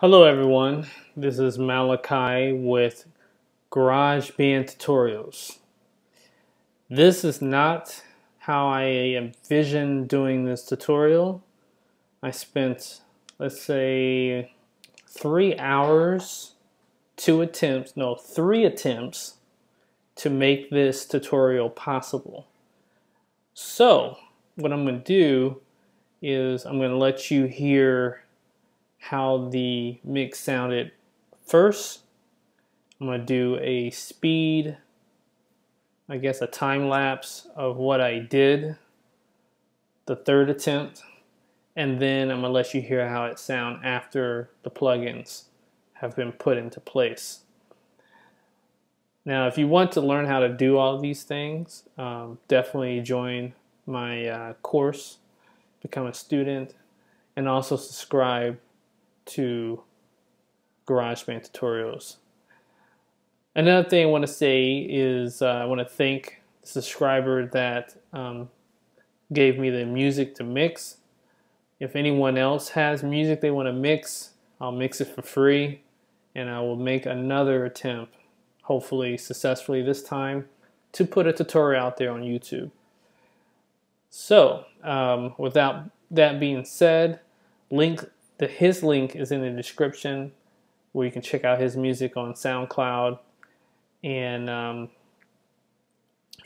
Hello everyone, this is Malachi with GarageBand Tutorials. This is not how I envisioned doing this tutorial. I spent, let's say, three hours, two attempts, no, three attempts to make this tutorial possible. So, what I'm going to do is I'm going to let you hear how the mix sounded first. I'm going to do a speed, I guess a time lapse of what I did the third attempt. And then I'm going to let you hear how it sound after the plugins have been put into place. Now, if you want to learn how to do all these things, um, definitely join my uh, course, become a student, and also subscribe to GarageBand tutorials. Another thing I want to say is uh, I want to thank the subscriber that um, gave me the music to mix. If anyone else has music they want to mix, I'll mix it for free and I will make another attempt, hopefully successfully this time, to put a tutorial out there on YouTube. So, um, without that being said, link the, his link is in the description where you can check out his music on SoundCloud. And um,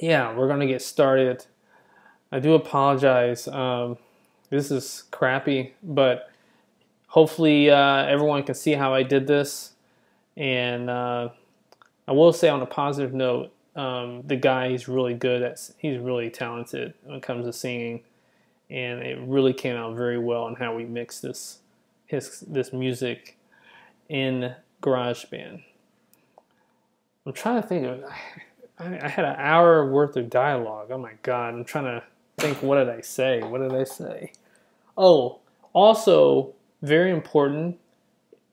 yeah, we're going to get started. I do apologize. Um, this is crappy, but hopefully uh, everyone can see how I did this. And uh, I will say on a positive note, um, the guy is really good at, he's really talented when it comes to singing. And it really came out very well on how we mix this his this music in GarageBand. I'm trying to think of. I, I had an hour worth of dialogue. Oh my god! I'm trying to think. What did I say? What did I say? Oh, also very important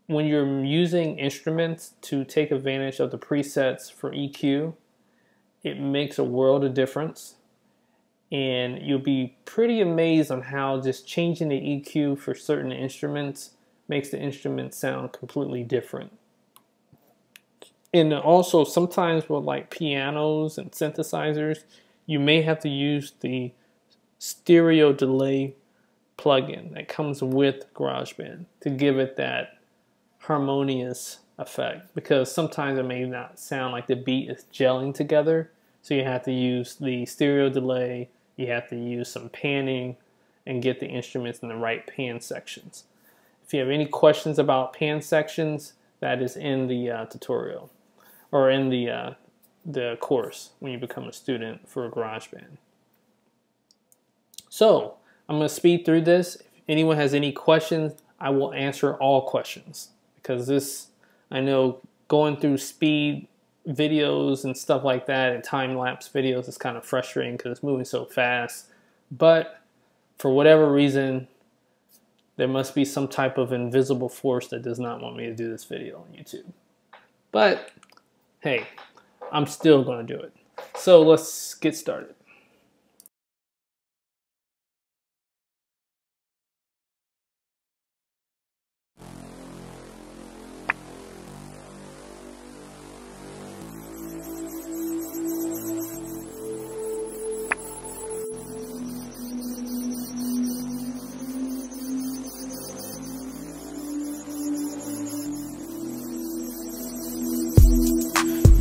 when you're using instruments to take advantage of the presets for EQ. It makes a world of difference and you'll be pretty amazed on how just changing the EQ for certain instruments makes the instrument sound completely different. And also sometimes with like pianos and synthesizers, you may have to use the stereo delay plugin that comes with GarageBand to give it that harmonious effect because sometimes it may not sound like the beat is gelling together. So you have to use the stereo delay you have to use some panning and get the instruments in the right pan sections. If you have any questions about pan sections, that is in the uh, tutorial or in the, uh, the course when you become a student for GarageBand. So I'm going to speed through this. If anyone has any questions, I will answer all questions because this, I know going through speed videos and stuff like that and time lapse videos is kind of frustrating because it's moving so fast. But for whatever reason, there must be some type of invisible force that does not want me to do this video on YouTube. But hey, I'm still going to do it. So let's get started.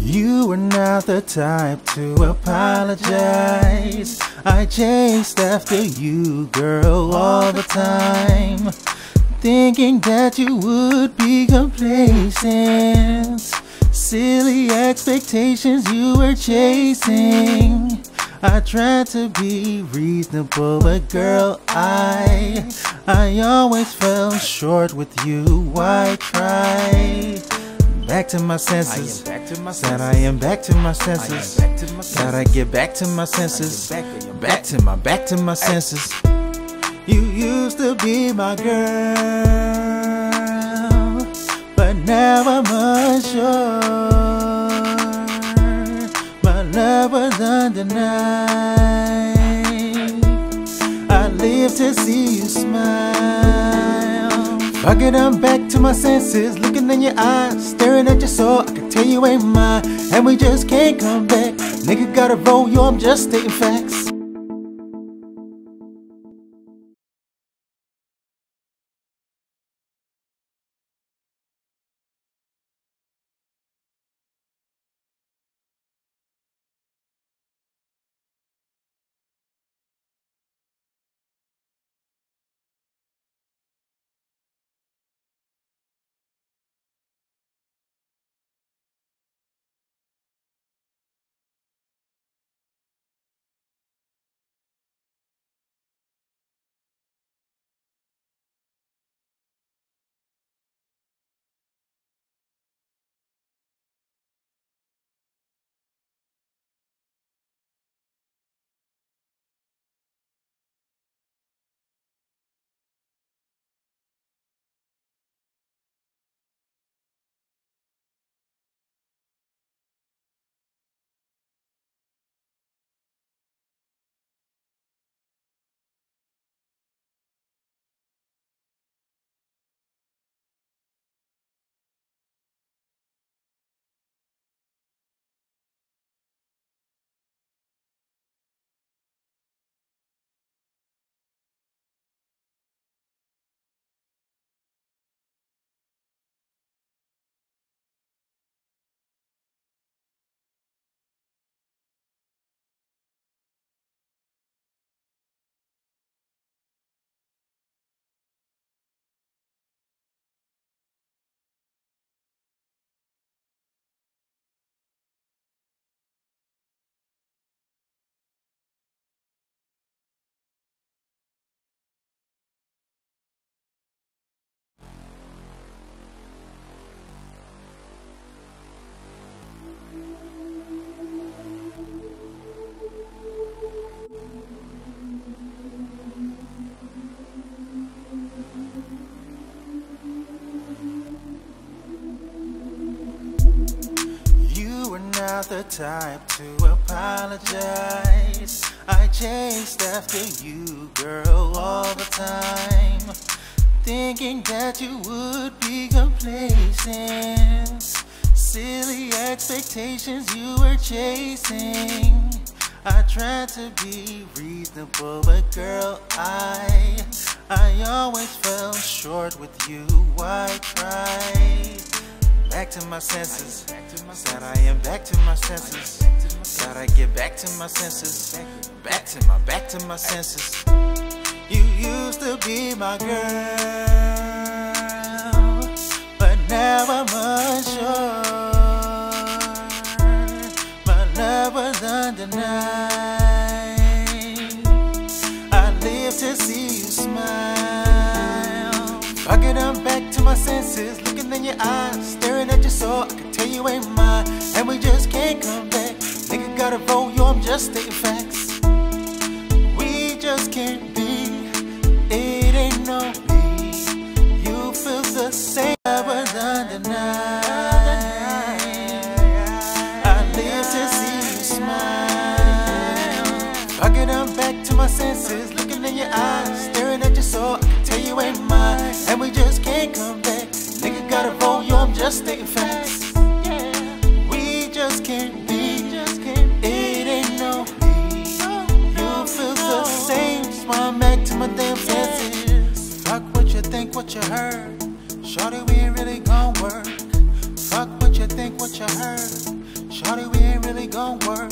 You were not the type to apologize. I chased after you, girl, all the time. Thinking that you would be complacent. Silly expectations you were chasing. I tried to be reasonable, but girl, I I always fell short with you. Why try? Back to my senses. That I am back to my senses. That I get back to my senses. Back to my back to my senses. You used to be my girl, but now I'm unsure. My love was undenied. I live to see you smile. It, I'm back to my senses. Looking in your eyes, staring at your soul. I can tell you ain't mine, and we just can't come back. Nigga gotta roll, yo, I'm just stating facts. Not the type to apologize. I chased after you, girl, all the time. Thinking that you would be complacent. Silly expectations you were chasing. I tried to be reasonable, but girl, I I always fell short with you. I tried back to my senses. Said I am back to my senses. Gotta get back to my senses. Back to my, back to my senses. You used to be my girl, but now I'm unsure. My love was undenied. I live to see you smile. Fuck it, I'm back to my senses. Looking in your eyes, staring at your soul. I can tell you ain't mine, and we just can't come back. Nigga gotta roll, yo, I'm just stating facts. We just can't be. It ain't no me. You feel the same. I was undenied. I live to see you smile. It, I'm back to my senses. Looking in your eyes, staring at your soul. I can tell you ain't mine, and we just can't come back just thinking fast. Yeah. We just can't be. Just can't be. It ain't no me. No, no, you feel no. the same. Just back to my damn senses. Yeah. Fuck what you think, what you heard. Shorty, we ain't really gon' work. Fuck what you think, what you heard. Shorty, we ain't really gon' work.